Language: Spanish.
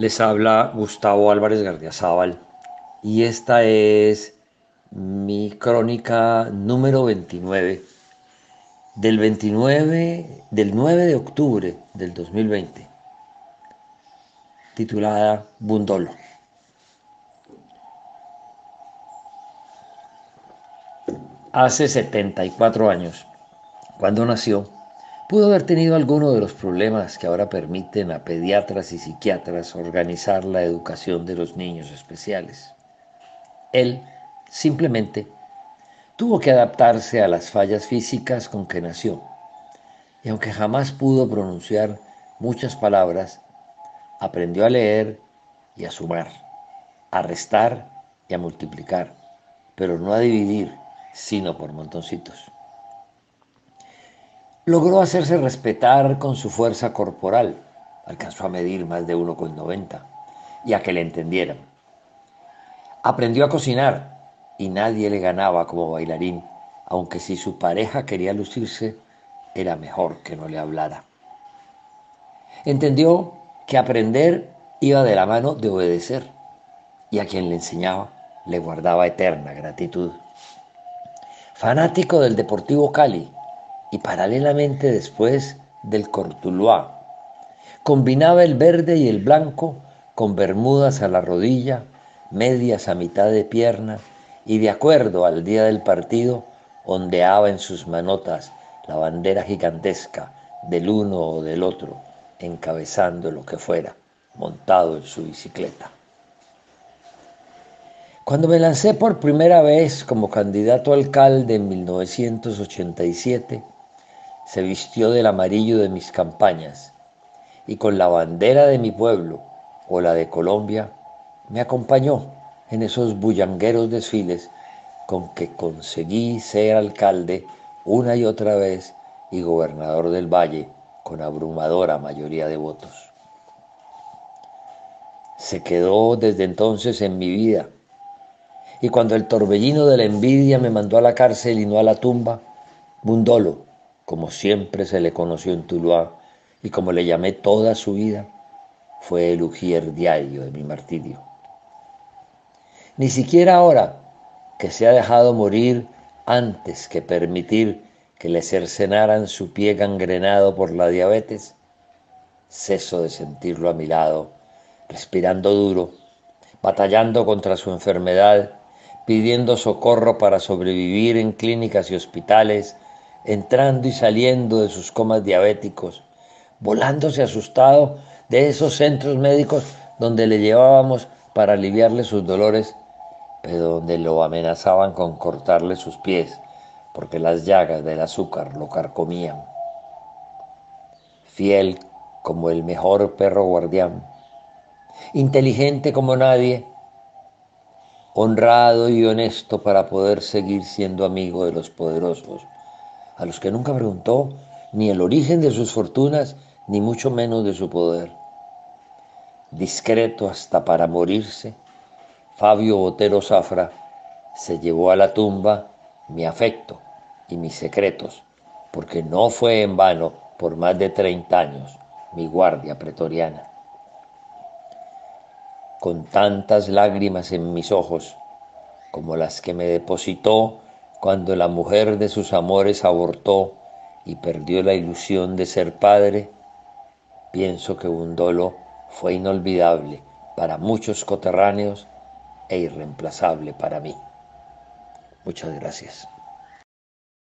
Les habla Gustavo Álvarez Gardiazabal y esta es mi crónica número 29 del 29 del 9 de octubre del 2020 titulada Bundolo. Hace 74 años, cuando nació, pudo haber tenido alguno de los problemas que ahora permiten a pediatras y psiquiatras organizar la educación de los niños especiales. Él simplemente tuvo que adaptarse a las fallas físicas con que nació, y aunque jamás pudo pronunciar muchas palabras, aprendió a leer y a sumar, a restar y a multiplicar, pero no a dividir, sino por montoncitos logró hacerse respetar con su fuerza corporal. Alcanzó a medir más de 1,90 y a que le entendieran. Aprendió a cocinar y nadie le ganaba como bailarín, aunque si su pareja quería lucirse, era mejor que no le hablara. Entendió que aprender iba de la mano de obedecer y a quien le enseñaba le guardaba eterna gratitud. Fanático del Deportivo Cali, y paralelamente después del Cortuluá. Combinaba el verde y el blanco con bermudas a la rodilla, medias a mitad de pierna y de acuerdo al día del partido ondeaba en sus manotas la bandera gigantesca del uno o del otro, encabezando lo que fuera, montado en su bicicleta. Cuando me lancé por primera vez como candidato alcalde en 1987, se vistió del amarillo de mis campañas y con la bandera de mi pueblo o la de Colombia me acompañó en esos bullangueros desfiles con que conseguí ser alcalde una y otra vez y gobernador del valle con abrumadora mayoría de votos. Se quedó desde entonces en mi vida y cuando el torbellino de la envidia me mandó a la cárcel y no a la tumba, Bundolo, como siempre se le conoció en Tuluá y como le llamé toda su vida, fue el ujier diario de mi martirio. Ni siquiera ahora que se ha dejado morir antes que permitir que le cercenaran su pie gangrenado por la diabetes, ceso de sentirlo a mi lado, respirando duro, batallando contra su enfermedad, pidiendo socorro para sobrevivir en clínicas y hospitales, entrando y saliendo de sus comas diabéticos, volándose asustado de esos centros médicos donde le llevábamos para aliviarle sus dolores, pero donde lo amenazaban con cortarle sus pies, porque las llagas del azúcar lo carcomían. Fiel como el mejor perro guardián, inteligente como nadie, honrado y honesto para poder seguir siendo amigo de los poderosos, a los que nunca preguntó ni el origen de sus fortunas, ni mucho menos de su poder. Discreto hasta para morirse, Fabio Botero Zafra se llevó a la tumba mi afecto y mis secretos, porque no fue en vano por más de 30 años mi guardia pretoriana. Con tantas lágrimas en mis ojos como las que me depositó cuando la mujer de sus amores abortó y perdió la ilusión de ser padre, pienso que un dolo fue inolvidable para muchos coterráneos e irreemplazable para mí. Muchas gracias.